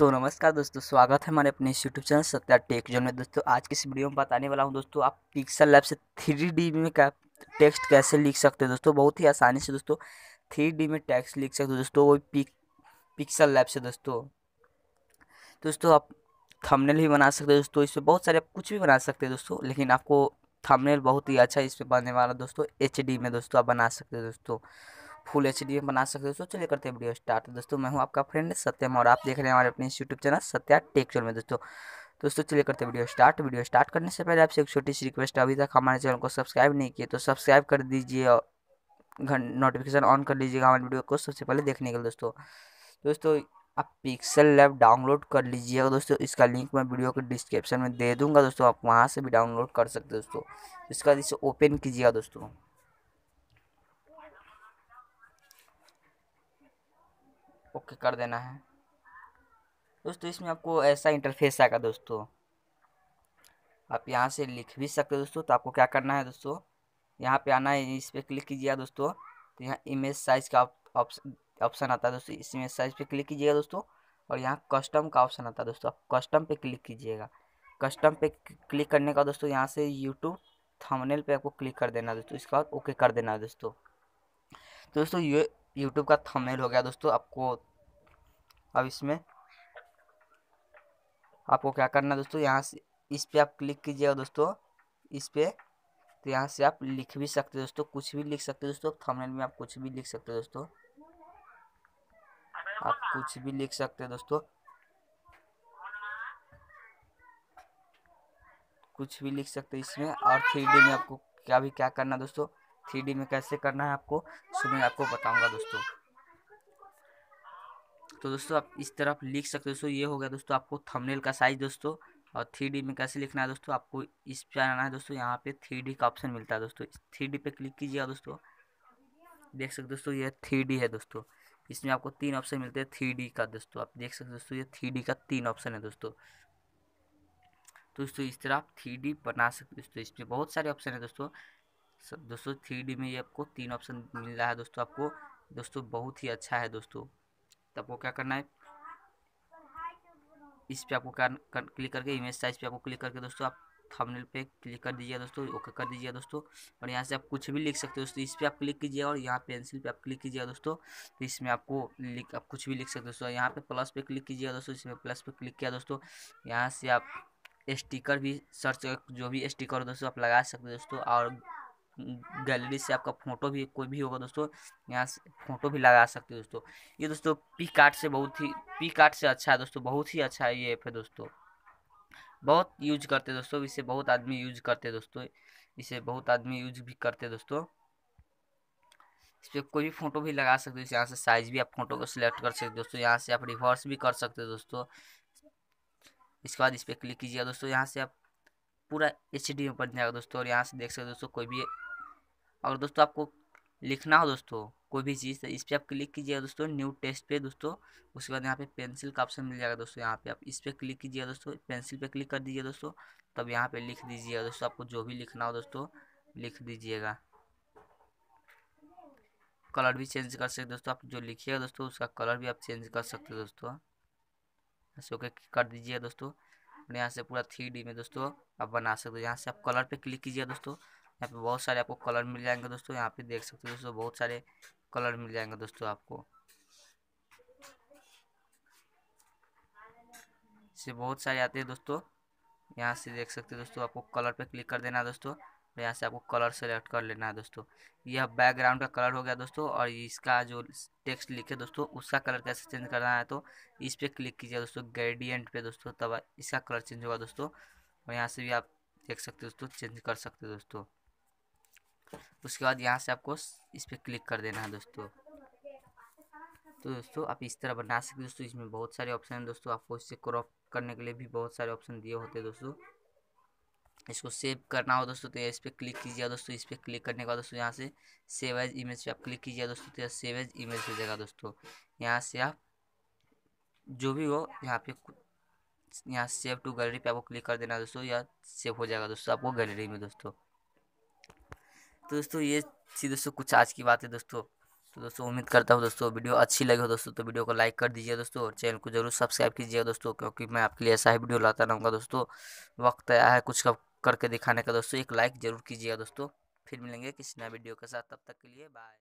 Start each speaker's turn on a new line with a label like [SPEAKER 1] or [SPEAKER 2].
[SPEAKER 1] तो नमस्कार दोस्तों, स्वागत है हमारे अपने यूट्यूब चैनल सत्या टेक जो में दोस्तों आज की इस वीडियो में बताने वाला हूँ। दोस्तों, आप पिक्सल लैब से थ्री में का टेक्स्ट कैसे लिख सकते हो? दोस्तों, बहुत ही आसानी से दोस्तों थ्री में टेक्स्ट लिख सकते हो। दोस्तों, वो पिक पिक्सल लैब से दोस्तों। दोस्तों, आप थंबनेल भी बना सकते हो। दोस्तों, इसमें बहुत सारे आप कुछ भी बना सकते हैं दोस्तों, लेकिन आपको थंबनेल बहुत ही अच्छा इस पर बनने वाला दोस्तों HD में दोस्तों आप बना सकते हो दोस्तों। फुल एच डी में बना सकते हो। दोस्तों चलिए करते हैं वीडियो स्टार्ट। दोस्तों, मैं हूँ आपका फ्रेंड सत्यम और आप देख रहे हैं हमारे अपने यूट्यूब चैनल सत्या टेक में दोस्तों। दोस्तों, चलिए करते हैं वीडियो स्टार्ट। वीडियो स्टार्ट करने से पहले आपसे एक छोटी सी रिक्वेस्ट अभी तक हमारे चैनल को सब्सक्राइब नहीं किए तो सब्सक्राइब कर दीजिए और नोटिफिकेशन ऑन कर लीजिएगा हमारे वीडियो को सबसे पहले देखने के लिए दोस्तों। दोस्तों, आप पिक्सल लैब डाउनलोड कर लीजिएगा दोस्तों। इसका लिंक मैं वीडियो के डिस्क्रिप्शन में दे दूँगा दोस्तों। आप वहाँ से भी डाउनलोड कर सकते हो दोस्तों। इसका इसे ओपन कीजिएगा दोस्तों। ओके कर देना है। दोस्तों, इसमें आपको ऐसा इंटरफेस आएगा दोस्तों। आप यहाँ से लिख भी सकते हो दोस्तों तो आपको क्या करना है दोस्तों? यहाँ पे आना है, इस पर क्लिक कीजिएगा दोस्तों। तो यहाँ इमेज साइज़ का ऑप्शन आता है दोस्तों, इस इमेज साइज़ पे क्लिक कीजिएगा दोस्तों। और यहाँ कस्टम का ऑप्शन आता है दोस्तों, आप कस्टम पे क्लिक कीजिएगा। कस्टम पे क्लिक करने का दोस्तों, यहाँ से यूट्यूब थंबनेल पे आपको क्लिक कर देना दोस्तों, इसके बाद ओके कर देना है दोस्तों। तो दोस्तों, ये यूट्यूब का थंबनेल हो गया दोस्तों आपको। अब इसमें आपको क्या करना है दोस्तों, यहाँ से इस पर आप क्लिक कीजिएगा दोस्तों, इस पर तो यहाँ से आप लिख भी सकते हो दोस्तों, कुछ भी लिख सकते हो दोस्तों थंबनेल में आप कुछ भी लिख सकते हो दोस्तों। आप कुछ भी लिख सकते हो दोस्तों। कुछ भी लिख सकते हो इसमें, और थ्री में आपको क्या भी, क्या करना दोस्तों थ्री में कैसे करना है आपको, सो मैं आपको बताऊँगा दोस्तों। तो दोस्तों, आप इस तरह लिख सकते हो दोस्तों ये हो गया दोस्तों आपको थंबनेल का साइज़ दोस्तों, और थ्री में कैसे लिखना है दोस्तों, आपको इस पे आना है दोस्तों, यहाँ पे थ्री का ऑप्शन मिलता है दोस्तों। थ्री पे क्लिक कीजिएगा दोस्तों, देख सकते दोस्तों ये थ्री है दोस्तों। इसमें आपको तीन ऑप्शन मिलते हैं थ्री का दोस्तों, आप देख सकते दोस्तों ये थ्री का तीन ऑप्शन है दोस्तों। तो दोस्तों इस तरह आप थ्री बना सकते दोस्तों, इसमें बहुत सारे ऑप्शन है दोस्तों। दोस्तों थ्री डी में ये आपको तीन ऑप्शन मिल रहा है दोस्तों आपको। दोस्तों बहुत ही अच्छा है दोस्तों। तो आपको क्या करना है? इस पे आपको कर, कर, क्लिक करके इमेज साइज़ पे आपको क्लिक करके दोस्तों आप थंबनेल पे क्लिक कर दीजिए दोस्तों ओके कर दीजिए दोस्तों। और यहाँ से आप कुछ भी लिख सकते हो दोस्तों इस पर आप क्लिक कीजिए और यहाँ पेंसिल पे आप क्लिक कीजिए दोस्तों। तो इसमें आपको लिख आप कुछ भी लिख सकते हो दोस्तों। यहाँ पे प्लस पे क्लिक कीजिए दोस्तों इसमें प्लस पे क्लिक किया दोस्तों। यहाँ से आप स्टिकर भी सर्च जो भी स्टिकर हो दोस्तों आप लगा सकते हो दोस्तों। और गैलरी से आपका फ़ोटो भी, कोई भी होगा दोस्तों, यहाँ से फ़ोटो भी लगा सकते हो दोस्तों। ये दोस्तों पी कार्ड से बहुत ही पी कार्ड से अच्छा है दोस्तों, बहुत ही अच्छा है ये ऐप है दोस्तों। बहुत यूज़ करते दोस्तों, इसे बहुत आदमी यूज़ करते दोस्तों, इसे बहुत आदमी यूज़ भी करते दोस्तों। इस पर कोई भी फ़ोटो भी लगा सकते हो यहाँ से साइज़ भी आप फ़ोटो को सिलेक्ट कर सकते दोस्तों, यहाँ से आप रिवर्स भी कर सकते हो दोस्तों। इसके बाद इस पर क्लिक कीजिएगा दोस्तों, यहाँ से आप पूरा एच डी में बन जाएगा दोस्तों, और यहाँ से देख सकते दोस्तों, कोई भी और दोस्तों आपको लिखना हो दोस्तों, कोई भी चीज़, इस पर आप क्लिक कीजिएगा दोस्तों, न्यू टेस्ट पे दोस्तों, उसके बाद यहाँ पे पेंसिल का ऑप्शन मिल जाएगा दोस्तों यहाँ पे, आप इस पर क्लिक कीजिएगा दोस्तों, पेंसिल पे क्लिक कर दीजिए दोस्तों, तब यहाँ पे लिख दीजिएगा दोस्तों, आपको जो भी लिखना हो दोस्तों, लिख दीजिएगा। कलर भी चेंज कर सकते दोस्तों, आप जो लिखिएगा दोस्तों, उसका कलर भी आप चेंज कर सकते हो दोस्तों। ऐसे ओके कर दीजिएगा दोस्तों और यहाँ से पूरा थ्री में दोस्तों आप बना सकते हो, यहाँ से आप कलर पर क्लिक कीजिएगा दोस्तों यहाँ पे बहुत सारे आपको कलर मिल जाएँगे दोस्तों, यहाँ पे देख सकते हो दोस्तों, बहुत सारे कलर मिल जाएँगे दोस्तों आपको। से बहुत सारे आते हैं दोस्तों, यहाँ से देख सकते हैं दोस्तों, आपको कलर पे क्लिक कर देना है दोस्तों, और यहाँ से आपको कलर सेलेक्ट कर लेना है दोस्तों। यह बैकग्राउंड का कलर हो गया दोस्तों, और इसका जो टेक्स्ट लिखे दोस्तों, उसका कलर कैसे चेंज करना है तो इस पर क्लिक कीजिए दोस्तों ग्रेडियंट पे दोस्तों, तब इसका कलर चेंज होगा दोस्तों, और यहाँ से भी आप देख सकते हो दोस्तों, चेंज कर सकते हो दोस्तों। उसके बाद यहाँ से आपको इस पर क्लिक कर देना है दोस्तों। तो दोस्तों, आप इस तरह बना सकते दोस्तों। इसमें बहुत सारे ऑप्शन हैं दोस्तों। आपको इससे क्रॉप करने के लिए भी बहुत सारे ऑप्शन दिए होते हैं दोस्तों। इसको सेव करना हो दोस्तों तो इस पर क्लिक कीजिए दोस्तों। इस पर क्लिक करने के बाद दोस्तों, यहाँ से सेव एज इमेज पे आप क्लिक कीजिए दोस्तों तो सेव एज इमेज हो जाएगा दोस्तों। यहाँ से आप जो भी हो, यहाँ पे यहाँ सेव टू गैलरी पे आपको क्लिक कर देना दोस्तों। या सेव हो जाएगा दोस्तों आपको गैलरी में दोस्तों। तो दोस्तों ये थी दोस्तों कुछ आज की बात है दोस्तों। तो दोस्तों उम्मीद करता हूँ दोस्तों वीडियो अच्छी लगी हो दोस्तों तो वीडियो को लाइक कर दीजिए दोस्तों और चैनल को ज़रूर सब्सक्राइब कीजिएगा दोस्तों, क्योंकि मैं आपके लिए ऐसा ही वीडियो लाता रहूँगा दोस्तों। वक्त आया है कुछ करके दिखाने का दोस्तों, एक लाइक ज़रूर कीजिएगा दोस्तों। फिर मिलेंगे किसी नए वीडियो के साथ, तब तक के लिए बाय।